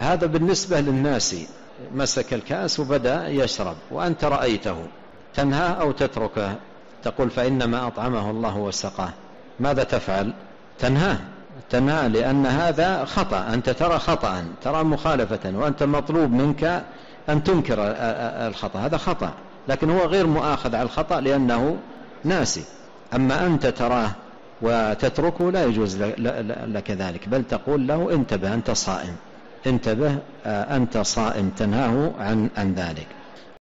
هذا بالنسبة للناس مسك الكأس وبدأ يشرب وأنت رأيته تنهاه أو تتركه؟ تقول فإنما أطعمه الله وسقاه. ماذا تفعل؟ تنهاه. تنهاه لأن هذا خطأ أنت ترى خطأ ترى مخالفة وأنت مطلوب منك أن تنكر الخطأ. هذا خطأ لكن هو غير مؤاخذ على الخطأ لأنه ناسي. أما أنت تراه وتتركه لا يجوز لك ذلك بل تقول له انتبه أنت صائم. انتبه أنت صائم تنهاه عن, عن ذلك.